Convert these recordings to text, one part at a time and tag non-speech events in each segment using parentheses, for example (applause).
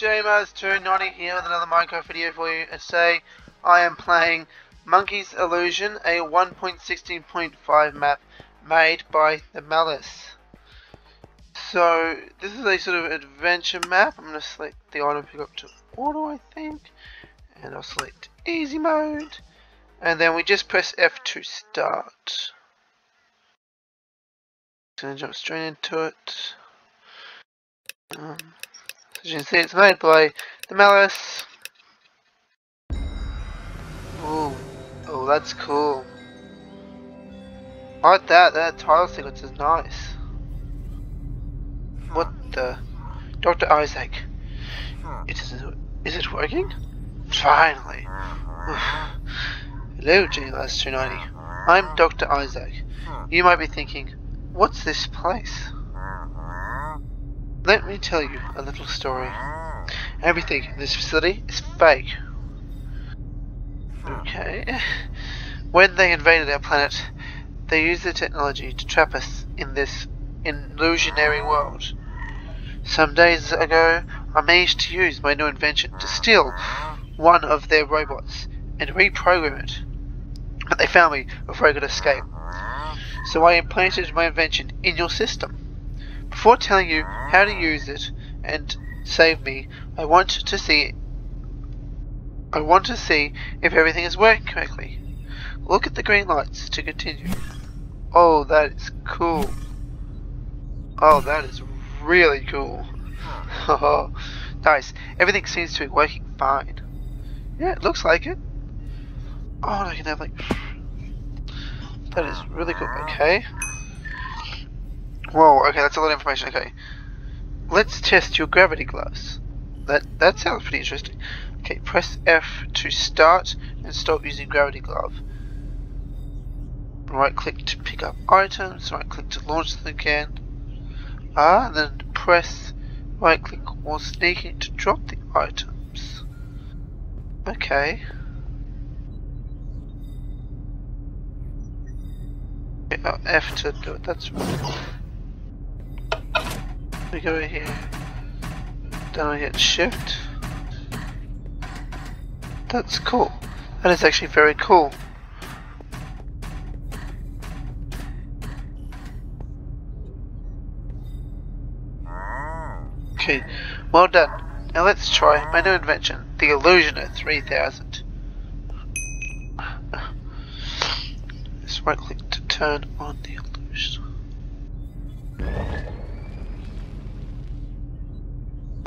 jmars290 here with another Minecraft video for you. And today I am playing Monkey's Illusion, a 1.16.5 map made by TheMalas. So this is a sort of adventure map. I'm going to select the item pick up to auto I think. And I'll select easy mode. And then we just press F to start. Gonna jump straight into it. Um, as you can see, it's made by TheMalas. Ooh, oh, that's cool. I like that. That title sequence is nice. What the? Dr. Isaac. It is. Is it working? Finally. (sighs) Hello, jmars290. I'm Dr. Isaac. You might be thinking, what's this place? Let me tell you a little story. Everything in this facility is fake. Okay. When they invaded our planet, they used the technology to trap us in this illusionary world. Some days ago, I managed to use my new invention to steal one of their robots and reprogram it. But they found me before I could escape. So I implanted my invention in your system. Before telling you how to use it and save me, I want to see I want to see if everything is working correctly. Look at the green lights to continue. Oh, that is cool. Oh, that is really cool. (laughs) Oh, nice. Everything seems to be working fine. Yeah, it looks like it. Oh, I can have like... That is really cool. Okay. Whoa, okay, that's a lot of information. Okay. Let's test your gravity gloves. That that sounds pretty interesting. Okay, press F to start and stop using gravity glove. Right click to pick up items, right click to launch them again. Ah, and then press right click or sneaking to drop the items. Okay. F to do it, that's right. We go here. Then I hit shift. That's cool. That is actually very cool. Okay, well done. Now let's try my new invention, the Illusioner 3000. Let's right click to turn on the illusion.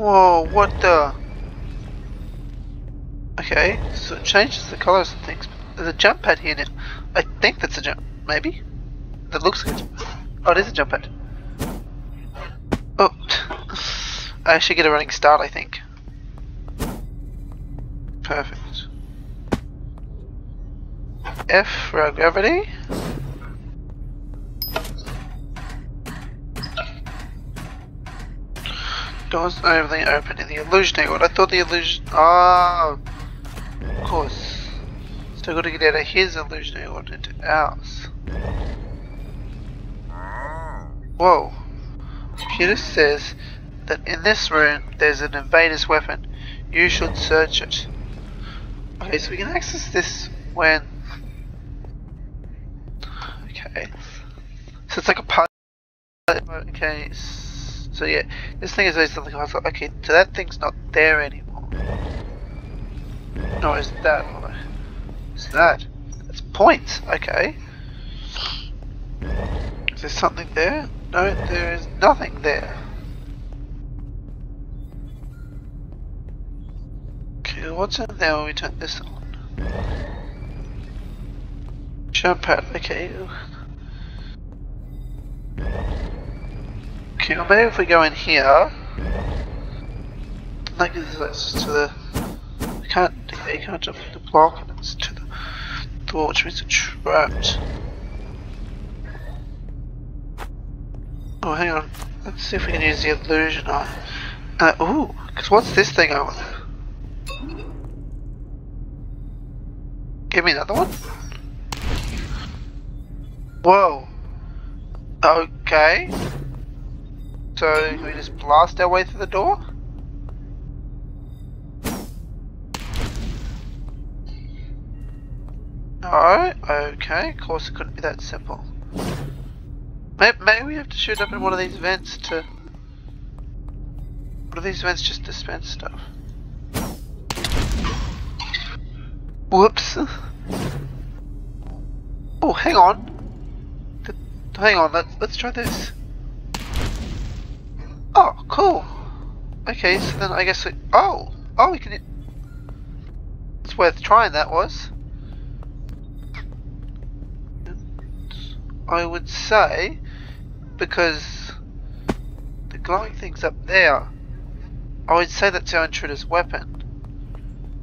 Whoa, what the? Okay, so it changes the colours and things. There's a jump pad here now. I think that's a jump, maybe? That looks good. Oh, it is a jump pad. Oh, (sighs) I should get a running start, I think. Perfect. F for our gravity. Doors only open in the illusionary world. I thought the illusion. Ah, oh, of course. So I got to get out of his illusionary world into ours. Whoa. Computer says that in this room there's an invader's weapon. You should search it. Okay, so we can access this when. Okay. So it's like a part. Okay. So yeah, this thing is basically something I was like, okay, so that thing's not there anymore. No, is that? Is that? That's points. Okay. Is there something there? No, there is nothing there. Okay, what's in there when we turn this on? Jump pad. Okay. Okay, maybe if we go in here, like this is to the, can't, you can't jump the block and it's to the door which means it's trapped. Oh hang on, let's see if we can use the illusion on. Uh, ooh, because what's this thing I want? Give me another one? Whoa. Okay. So we just blast our way through the door? No, okay, of course it couldn't be that simple. Maybe, maybe we have to shoot up in one of these vents to... One of these vents just dispense stuff. Whoops. Oh, hang on. Hang on, let, let's try this. Oh. Okay, so then I guess we... Oh! Oh, we can... It's worth trying, that was. I would say, because the glowing thing's up there, I would say that's our intruder's weapon.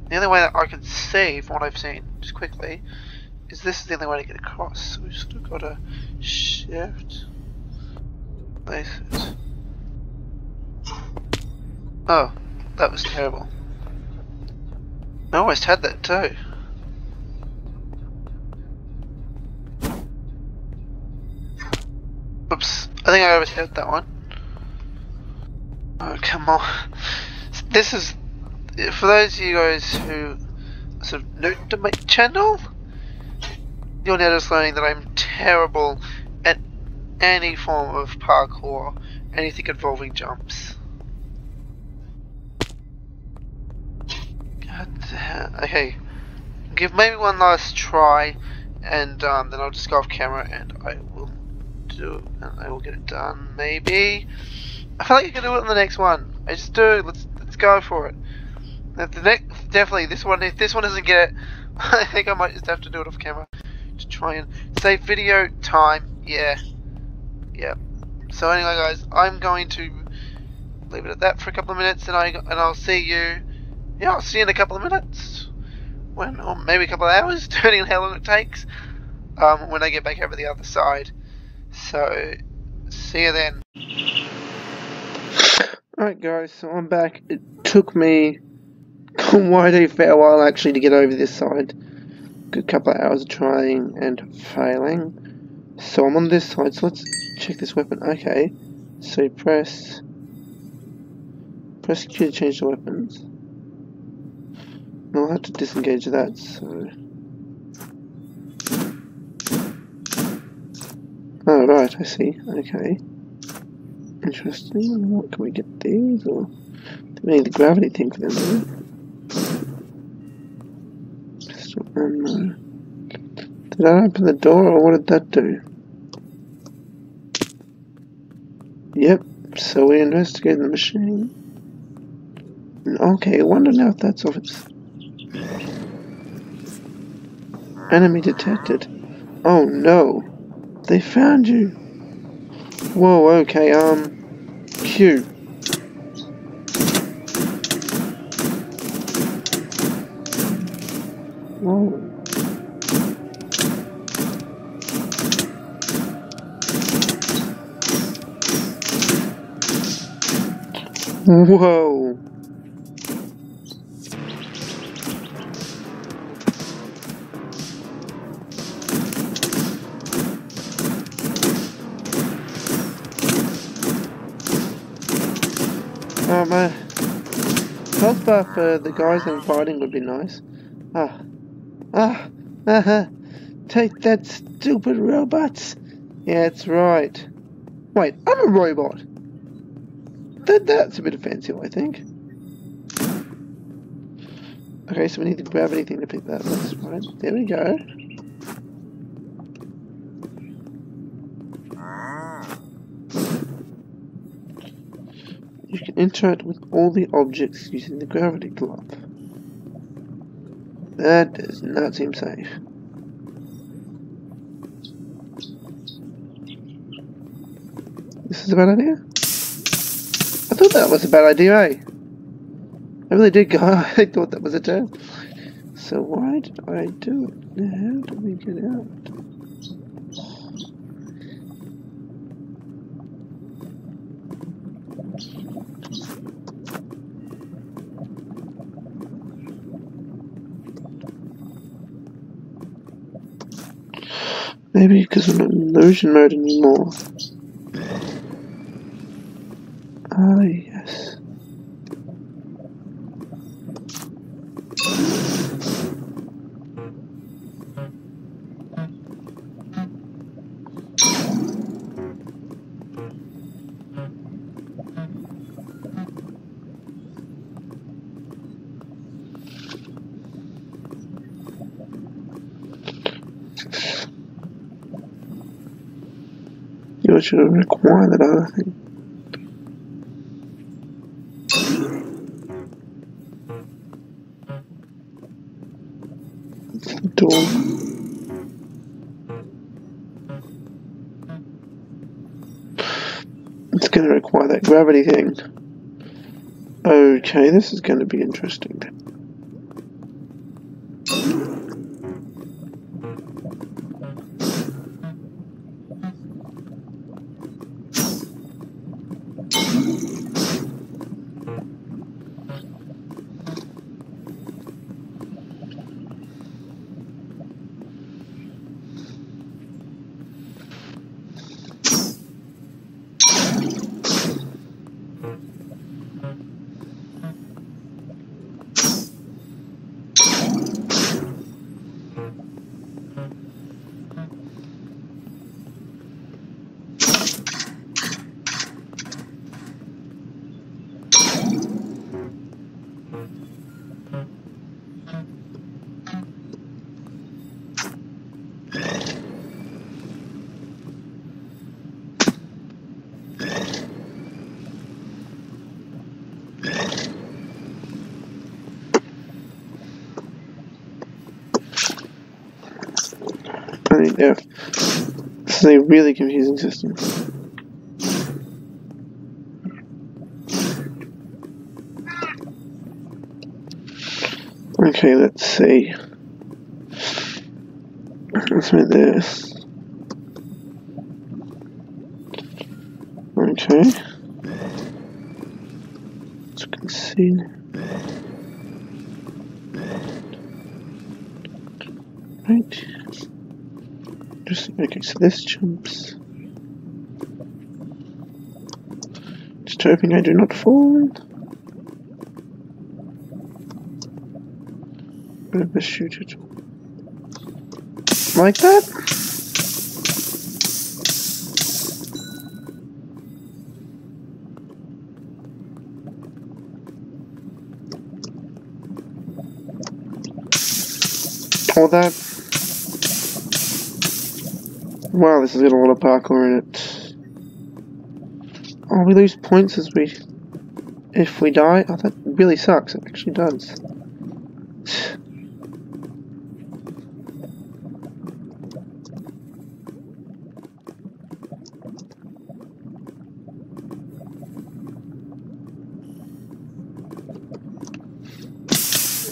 The only way that I can see, from what I've seen, just quickly, is this is the only way to get across. So we've sort of got to shift. Place it. Oh, that was terrible. I almost had that too. Oops, I think I overstepped that one. Oh, come on. This is, for those of you guys who are sort of new to my channel, now just learning that I'm terrible at any form of parkour, anything involving jumps. Okay, give maybe one last try, and um, then I'll just go off camera and I will do and I will get it done. Maybe I feel like I can do it in the next one. I just do. Let's let's go for it. The next, definitely this one. If this one doesn't get it, (laughs) I think I might just have to do it off camera to try and save video time. Yeah, yeah. So anyway, guys, I'm going to leave it at that for a couple of minutes, and I and I'll see you. Yeah, I'll see you in a couple of minutes. When, or maybe a couple of hours, (laughs) depending on how long it takes. Um, when I get back over the other side. So, see you then. Alright guys, so I'm back. It took me quite (laughs) a fair while actually to get over this side. Good couple of hours of trying and failing. So I'm on this side, so let's check this weapon. Okay, so press press Q to change the weapons. I'll have to disengage that, so Oh, right, I see. Okay. Interesting. What can we get these? Or we need the gravity thing for them? Did that open the door, or what did that do? Yep. So we investigate the machine. Okay, I wonder now if that's off its. Enemy detected. Oh no. They found you. Whoa, okay, um, Q. Whoa. Whoa. Bar for the guys I'm fighting would be nice. Ah. Ah. Uh -huh. Take that, stupid robots. Yeah, that's right. Wait, I'm a robot. That, that's a bit offensive, I think. Okay, so we need to grab anything to pick that up. Right. There we go. You can interact with all the objects using the gravity glove. That does not seem safe. This is a bad idea? I thought that was a bad idea, eh? I really did go, (laughs) I thought that was a turn. So why did I do it? How do we get out? Maybe because I'm not in illusion mode anymore. Ah, yes. Should require that other thing. Door. It's going to require that gravity thing. Okay, this is going to be interesting. Think (laughs) yeah, this is a really confusing system. Okay, let's see. Let's make this. Okay. Can see. Right. Just okay, so this jumps. Just hoping I do not fall. Better shoot it. Like that? Or that. Wow, this has got a lot of parkour in it. Oh, we lose points as we... If we die? Oh, that really sucks. It actually does. (sighs)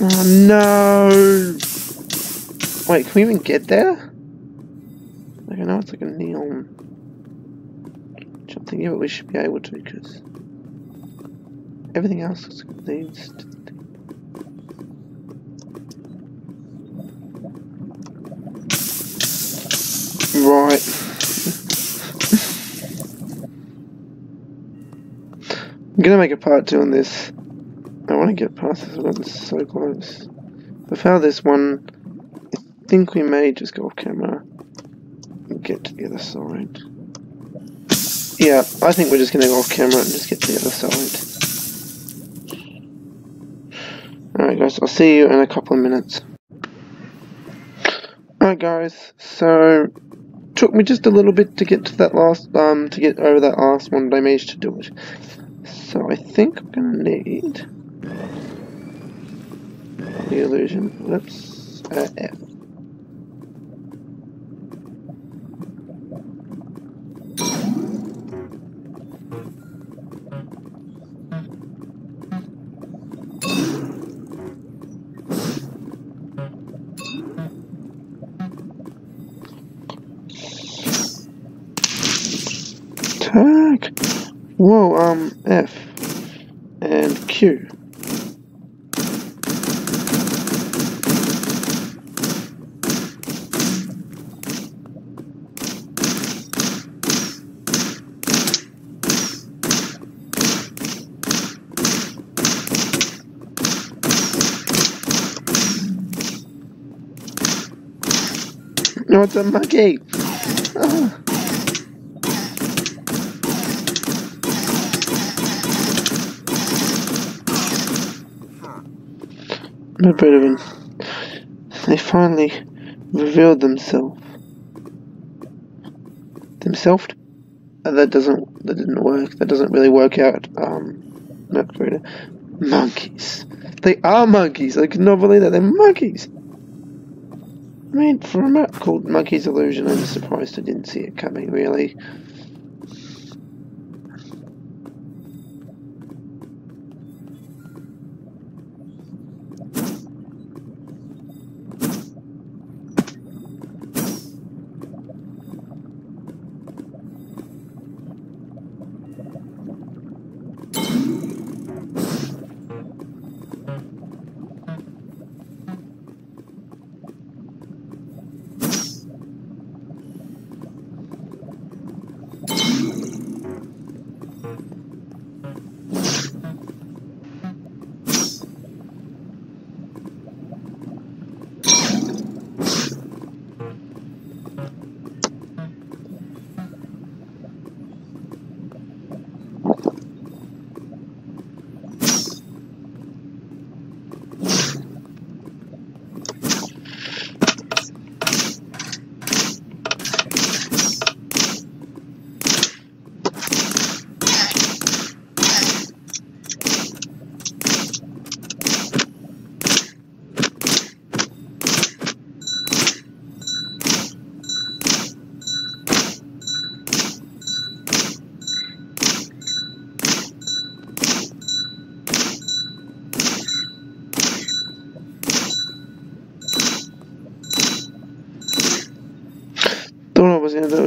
Oh no! Wait, can we even get there? Like, it's like a neon. Something, yeah, but we should be able to because everything else is needs. To... Right. (laughs) I'm gonna make a part two on this. I want to get past this one, it's so close. I found this one. I think we may just go off camera get to the other side. Yeah, I think we're just going to go off camera and just get to the other side. Alright guys, I'll see you in a couple of minutes. Alright guys, so took me just a little bit to get to that last, um, to get over that last one, but I managed to do it. So I think I'm gonna need the illusion. Whoops. Uh, F. Whoa, um, F and Q. No, it's a monkey. Oh. No brethren, They finally revealed themselves. Themselves? that doesn't that didn't work. That doesn't really work out. Um, map creator. Monkeys. They are monkeys. I cannot believe that they're monkeys. I mean, for a map called Monkey's Illusion, I'm surprised I didn't see it coming. Really.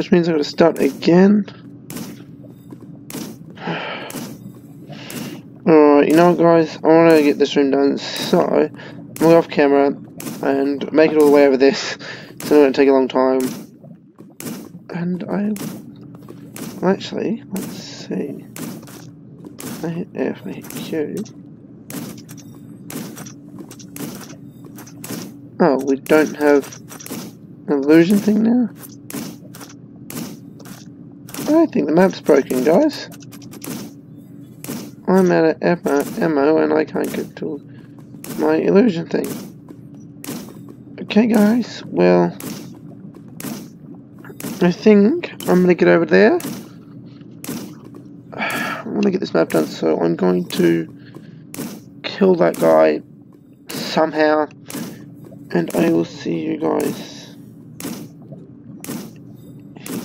Which means I'm going to start again. Alright, you know what guys, I want to get this room done, so I'm going off camera and make it all the way over this, so it's going to take a long time. And I, actually, let's see, I hit F, I hit Q. Oh, we don't have an illusion thing now? I think the map's broken, guys. I'm out of ammo and I can't get to my illusion thing. Okay, guys, well, I think I'm going to get over there. I want to get this map done, so I'm going to kill that guy somehow, and I will see you guys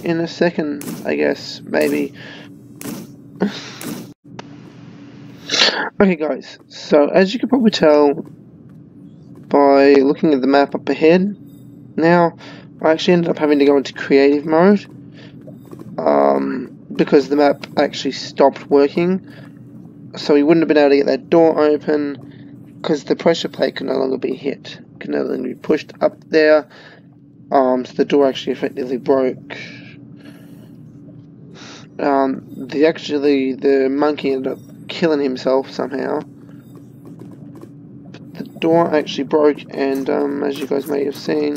in a second, I guess, maybe. okay guys, so as you can probably tell by looking at the map up ahead, now I actually ended up having to go into creative mode um, because the map actually stopped working. So we wouldn't have been able to get that door open because the pressure plate could no longer be hit, could no longer be pushed up there. Um, so the door actually effectively broke um, the actually the monkey ended up killing himself somehow. But the door actually broke, and um, as you guys may have seen,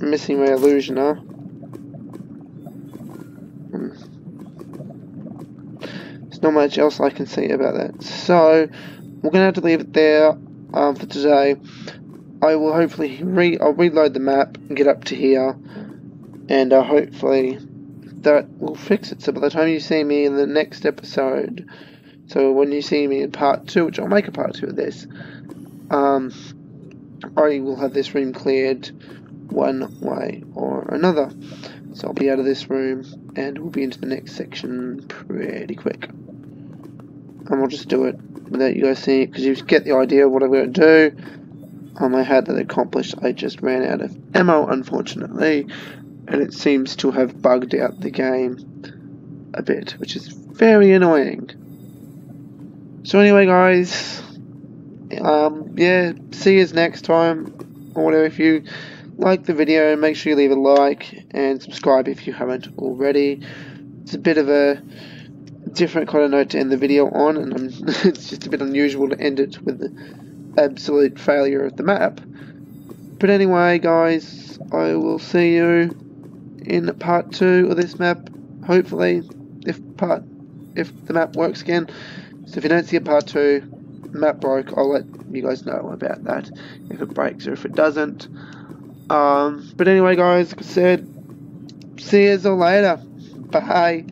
missing my illusioner. Hmm. There's not much else I can say about that. So we're gonna have to leave it there um, for today. I will hopefully re I'll reload the map and get up to here, and uh, hopefully that will fix it. So by the time you see me in the next episode, so when you see me in part two, which I'll make a part two of this, um, I will have this room cleared one way or another. So I'll be out of this room and we'll be into the next section pretty quick. And we'll just do it without you guys seeing it because you get the idea of what I'm going to do. Um, I had that accomplished. I just ran out of ammo, unfortunately and it seems to have bugged out the game a bit, which is very annoying. So anyway, guys, um, yeah, see you next time, or whatever. If you like the video, make sure you leave a like and subscribe if you haven't already. It's a bit of a different kind of note to end the video on, and (laughs) it's just a bit unusual to end it with the absolute failure of the map. But anyway, guys, I will see you in part two of this map. Hopefully, if part if the map works again. So if you don't see a part two, map broke. I'll let you guys know about that if it breaks or if it doesn't. Um, but anyway, guys, like I said, see you all later. Bye.